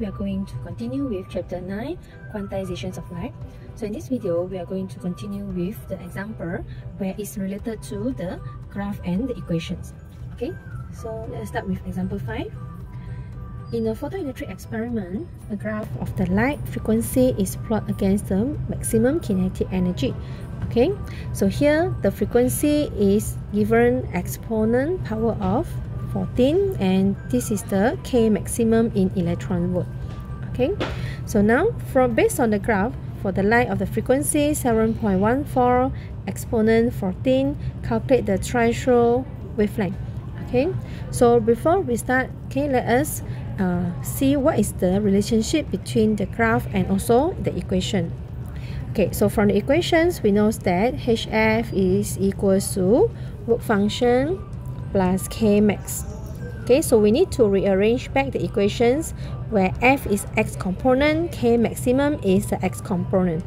we are going to continue with chapter 9, quantizations of light. So in this video, we are going to continue with the example where it's related to the graph and the equations. Okay, so let's start with example 5. In a photoelectric experiment, a graph of the light frequency is plotted against the maximum kinetic energy. Okay, so here the frequency is given exponent power of 14 and this is the K maximum in electron volt. Okay, so now from based on the graph for the light of the frequency 7.14 exponent 14, calculate the threshold wavelength. Okay, so before we start, okay, let us uh, see what is the relationship between the graph and also the equation. Okay, so from the equations, we know that HF is equal to work function plus k max. Okay, so we need to rearrange back the equations where f is x component, k maximum is the x component.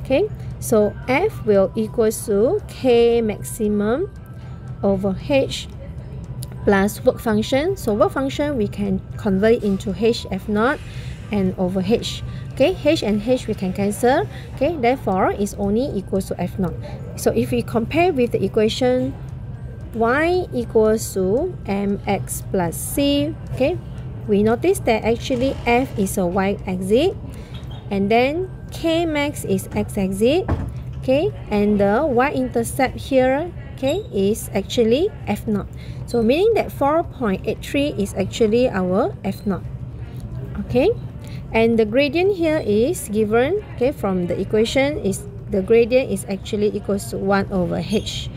Okay, so f will equal to k maximum over h plus work function. So work function we can convert into hf naught and over h. Okay, h and h we can cancel. Okay, therefore it's only equals to f naught. So if we compare with the equation y equals to mx plus c okay? We notice that actually f is a y axis and then k max is x axis okay? And the y-intercept here okay is actually f naught so meaning that 4.83 is actually our f naught okay? And the gradient here is given okay from the equation is the gradient is actually equals to 1 over h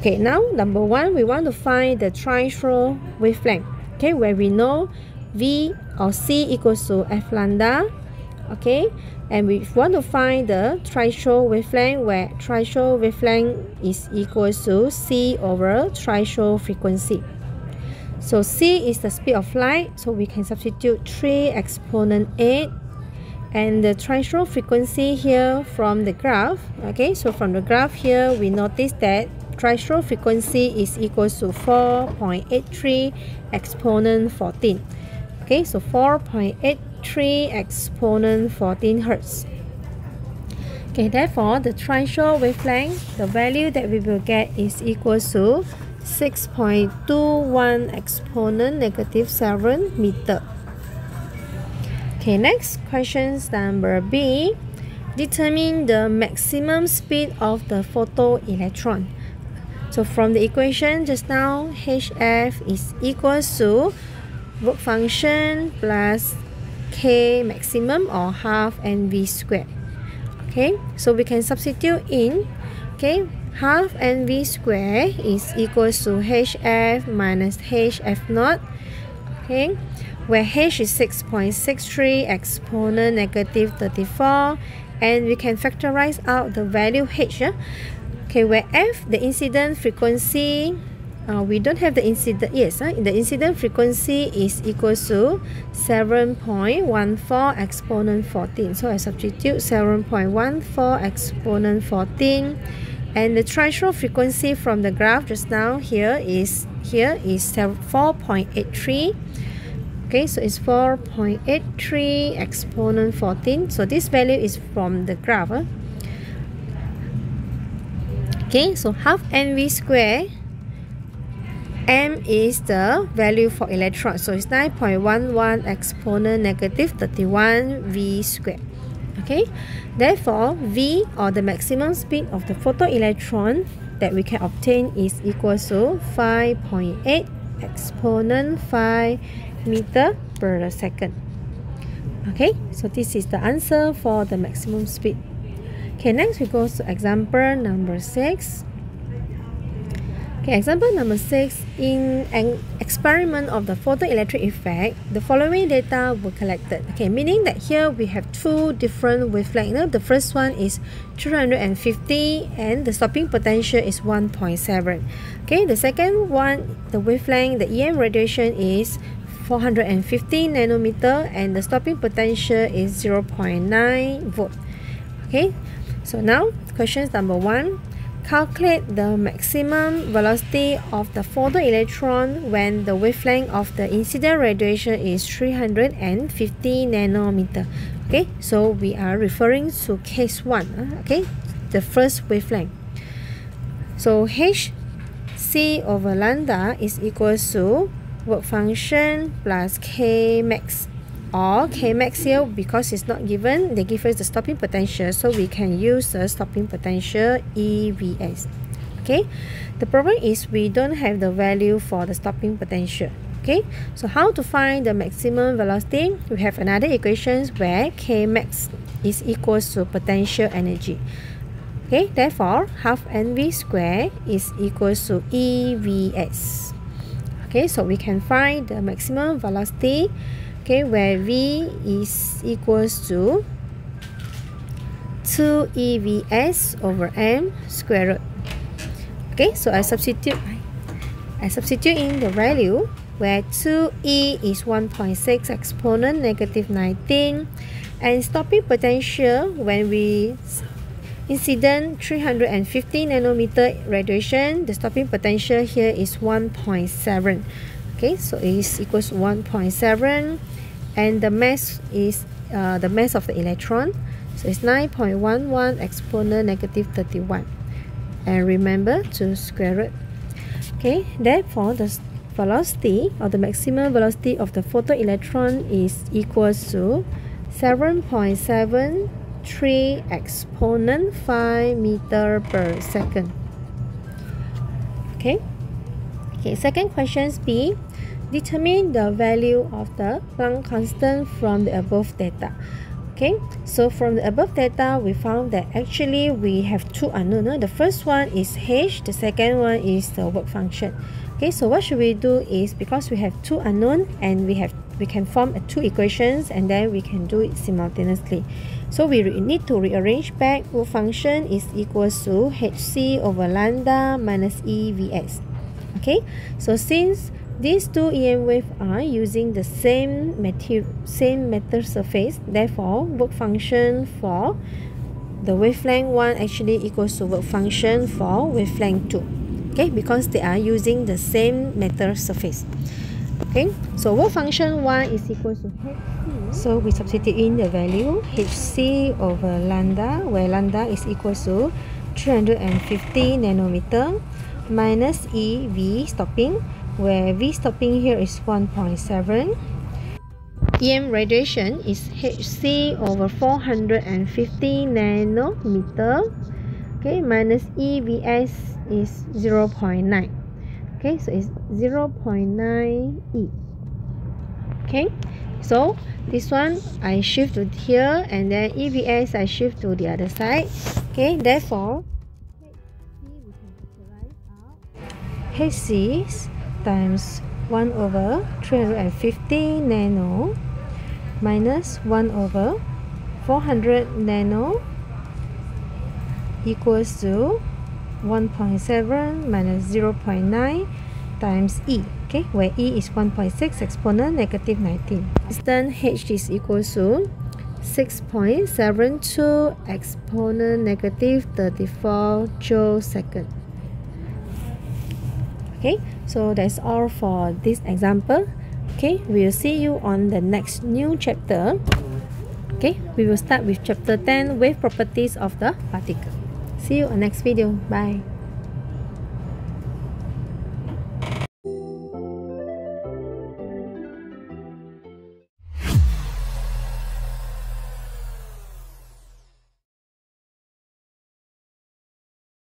Okay, now number one, we want to find the threshold wavelength. Okay, where we know V or C equals to F lambda. Okay, and we want to find the threshold wavelength where threshold wavelength is equal to C over threshold frequency. So C is the speed of light, so we can substitute 3 exponent 8 and the threshold frequency here from the graph okay so from the graph here we notice that threshold frequency is equal to 4.83 exponent 14. Okay, so 4.83 exponent 14 hertz. Okay, therefore the threshold wavelength, the value that we will get is equal to 6.21 exponent negative 7 meter. Okay, next questions number B. Determine the maximum speed of the photoelectron. So from the equation just now, HF is equal to work function plus K maximum or half NV squared. Okay, so we can substitute in, okay, half NV squared is equal to HF minus HF naught, okay, where H is 6.63 exponent negative 34, and we can factorize out the value H, yeah? Okay, where F, the incident frequency, uh, we don't have the incident, yes, uh, the incident frequency is equal to 7.14 exponent 14. So I substitute 7.14 exponent 14. And the threshold frequency from the graph just now here is here is 4.83. Okay, so it's 4.83 exponent 14. So this value is from the graph. Uh. Okay, so half mv square. m is the value for electron. So it's 9.11 exponent negative 31 v square. Okay, therefore v or the maximum speed of the photoelectron that we can obtain is equal to 5.8 exponent 5 meter per second. Okay, so this is the answer for the maximum speed. Okay, next we go to example number 6. Okay, example number 6. In an experiment of the photoelectric effect, the following data were collected. Okay, meaning that here we have two different wavelengths. The first one is 350 and the stopping potential is 1.7. Okay, the second one, the wavelength, the EM radiation is 450 nanometer and the stopping potential is 0.9 volt. Okay, so now, questions number one. calculate the maximum velocity of the photoelectron when the wavelength of the incident radiation is 350 nanometer. Okay, so we are referring to case 1, okay, the first wavelength. So H C over lambda is equal to work function plus K max or K max here because it's not given they give us the stopping potential. So we can use the stopping potential EVS okay? The problem is we don't have the value for the stopping potential. Okay? So how to find the maximum velocity? We have another equations where K max is equal to potential energy. Okay? Therefore half NV square is equal to EVS okay? So we can find the maximum velocity okay where v is equals to 2 evs over m square root. Okay so i substitute i substitute in the value where 2e is 1.6 exponent negative 19 and stopping potential when we incident 350 nanometer radiation the stopping potential here is 1.7 okay so it is equals 1.7 and the mass is uh, the mass of the electron. So it's 9.11 exponent negative 31 and remember to square root. Okay therefore the velocity or the maximum velocity of the photoelectron is equals to 7.73 exponent 5 meter per second. Okay okay second question B Determine the value of the Planck constant from the above data. Okay, so from the above data, we found that actually we have two unknown. The first one is h, the second one is the work function. Okay, so what should we do is because we have two unknown and we have we can form two equations and then we can do it simultaneously. So we need to rearrange back work function is equals to hc over lambda minus evs. Okay, so since these two EM waves are using the same material, same metal surface. Therefore, work function for the wavelength 1 actually equals to work function for wavelength 2. Okay, because they are using the same metal surface. Okay, so work function 1 is equal to hc. So we substitute in the value hc over lambda, where lambda is equal to 350 nanometer minus EV stopping where V stopping here is 1.7. EM radiation is Hc over 450 nanometer. Okay, minus EVS is 0.9. Okay, so it's 0.9 E. Okay, so this one I shift to here and then EVS I shift to the other side. Okay, therefore, HC times 1 over 350 nano minus 1 over 400 nano equals to 1.7 minus 0.9 times E okay where E is 1.6 exponent negative 19 then H is equal to 6.72 exponent negative 34 joule second okay so that's all for this example. Okay we'll see you on the next new chapter. Okay we will start with chapter 10 wave properties of the particle. See you on next video. Bye